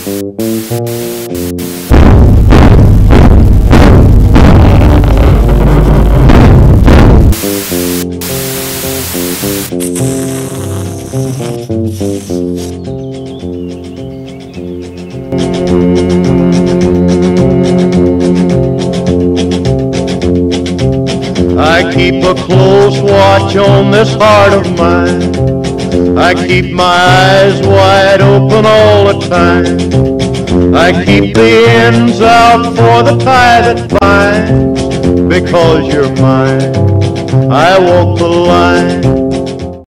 I keep a close watch on this heart of mine. I keep my eyes wide open all time. I keep the ends out for the tie that binds. Because you're mine, I walk the line.